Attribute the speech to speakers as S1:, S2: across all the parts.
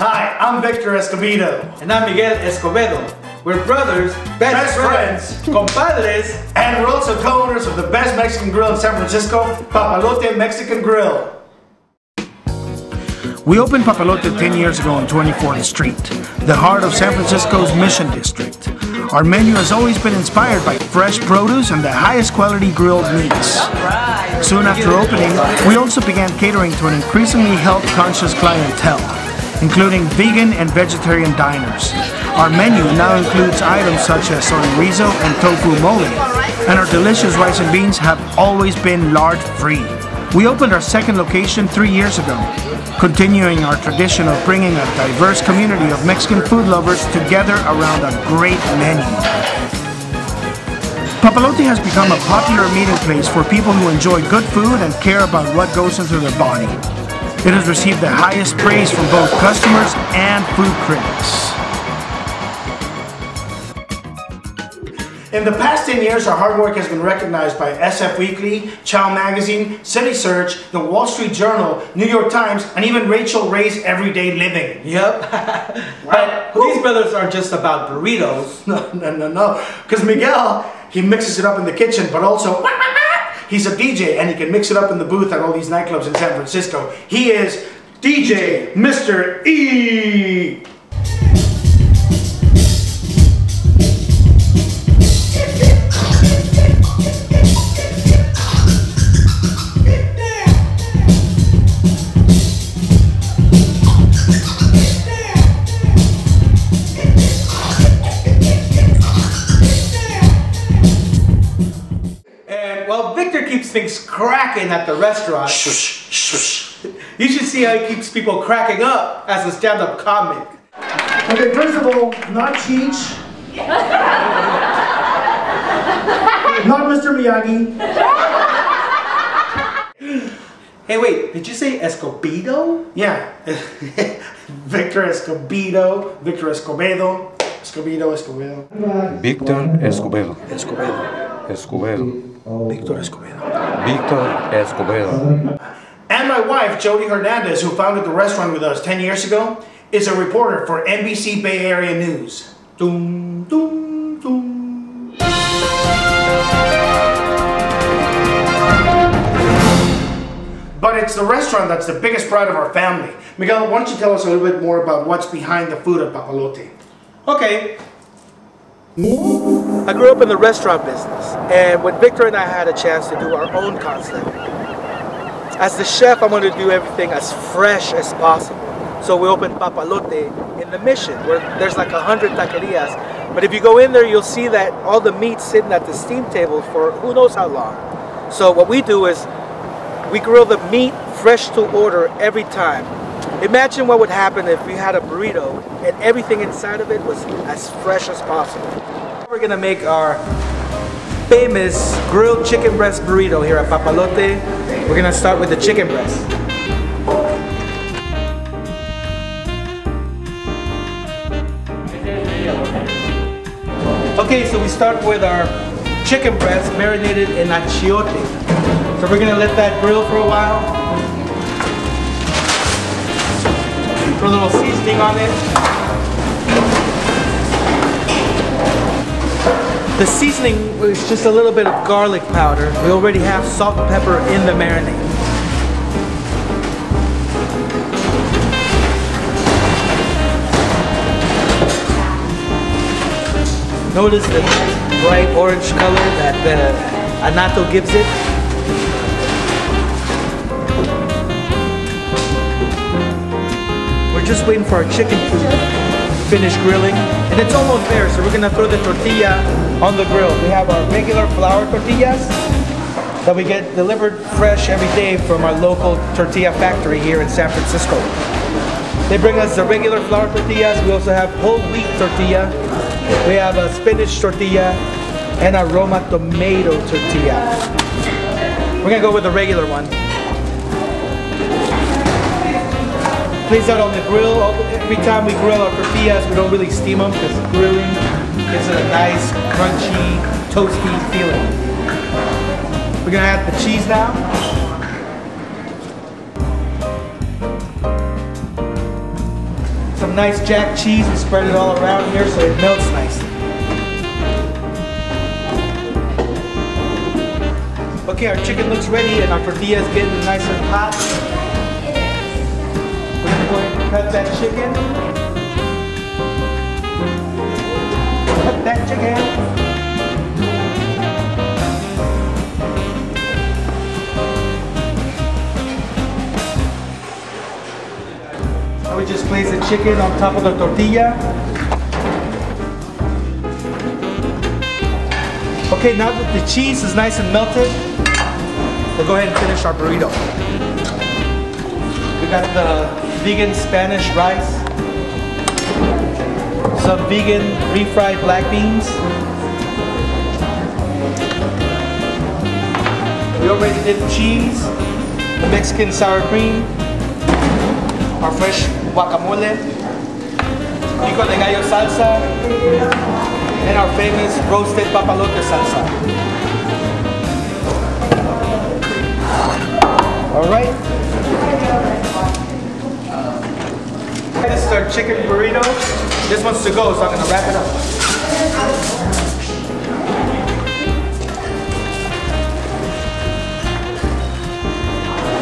S1: Hi, I'm Victor Escobedo.
S2: And I'm Miguel Escobedo. We're brothers, best,
S1: Best
S2: friends,
S1: friends.
S2: compadres.
S1: And we're also co-owners of the best Mexican grill in San Francisco, Papalote Mexican Grill. We opened Papalote 10 years ago on 24th Street, the heart of San Francisco's Mission District. Our menu has always been inspired by fresh produce and the highest quality grilled meats. Soon after opening, we also began catering to an increasingly health-conscious clientele, including vegan and vegetarian diners. Our menu now includes items such as chorizo and tofu mole, and our delicious rice and beans have always been lard-free. We opened our second location three years ago, continuing our tradition of bringing a diverse community of Mexican food lovers together around a great menu. Papalote has become a popular meeting place for people who enjoy good food and care about what goes into their body. It has received the highest praise from both customers and food critics. In the past 10 years, our hard work has been recognized by SF Weekly, Chow Magazine, City Search, the Wall Street Journal, New York Times, and even Rachael Ray's Everyday Living.
S2: Yep. but these brothers aren't just about burritos.
S1: No, no, no, no. Because Miguel, he mixes it up in the kitchen, but also he's a DJ and he can mix it up in the booth at all these nightclubs in San Francisco. He is DJ Mr. E.
S2: keeps things cracking at the restaurant.
S1: Shush, shush.
S2: You should see how he keeps people cracking up as a stand-up comic.
S1: Okay, first of all, not Cheech. not Mr. Miyagi.
S2: Hey, wait, did you say Escobedo?
S1: Yeah. Victor Escobedo, Victor Escobedo, Escobedo, Escobedo.
S3: Víctor Escobedo.
S1: Escobedo.
S3: Escobedo.
S1: Victor Escobedo.
S3: Víctor Escobedo.
S1: And my wife, Jodi Hernandez, who founded the restaurant with us 10 years ago, is a reporter for NBC Bay Area News. Doom, doom, doom. But it's the restaurant that's the biggest pride of our family. Miguel, why don't you tell us a little bit more about what's behind the food at Papalote?
S2: Okay. I grew up in the restaurant business, and when Victor and I had a chance to do our own concept, as the chef, I wanted to do everything as fresh as possible. So we opened Papalote in the Mission, where there's like a hundred taquerias. But if you go in there, you'll see that all the meat's sitting at the steam table for who knows how long. So what we do is we grill the meat fresh to order every time. Imagine what would happen if we had a burrito and everything inside of it was as fresh as possible. We're gonna make our famous grilled chicken breast burrito here at Papalote. We're gonna start with the chicken breast. Okay, so we start with our chicken breast marinated in achiote. So we're gonna let that grill for a while. Put a little seasoning on it. The seasoning is just a little bit of garlic powder. We already have salt and pepper in the marinade. Notice the bright orange color that the annatto gives it. We're just waiting for our chicken to finish grilling. And it's almost there, so we're gonna throw the tortilla on the grill. We have our regular flour tortillas that we get delivered fresh every day from our local tortilla factory here in San Francisco. They bring us the regular flour tortillas. We also have whole wheat tortilla. We have a spinach tortilla and a Roma tomato tortilla. We're gonna go with the regular one. Place that on the grill. Every time we grill our tortillas, we don't really steam them because grilling gives it a nice, crunchy, toasty feeling. We're gonna add the cheese now. Some nice jack cheese. We spread it all around here so it melts nicely. Okay, our chicken looks ready and our tortilla is getting nice and hot. We're gonna go ahead and cut that chicken. That chicken. Now we just place the chicken on top of the tortilla. Okay, now that the cheese is nice and melted, we'll go ahead and finish our burrito. We got the vegan Spanish rice, some vegan refried black beans. We already did the cheese, the Mexican sour cream, our fresh guacamole, pico de gallo salsa, and our famous roasted papalote salsa. All right. This is our chicken burrito. This to go, so I'm gonna wrap it up.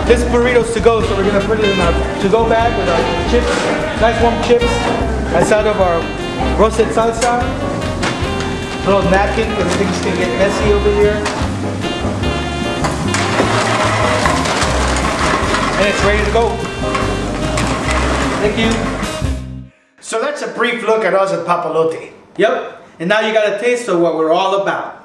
S2: This burrito's to go, so we're gonna put it in our to-go bag with our chips, nice warm chips, inside of our roasted salsa. Little napkin because things can get messy over here. And it's ready to go. Thank you.
S1: So that's a brief look at us at Papalote.
S2: Yep. And now you got a taste of what we're all about.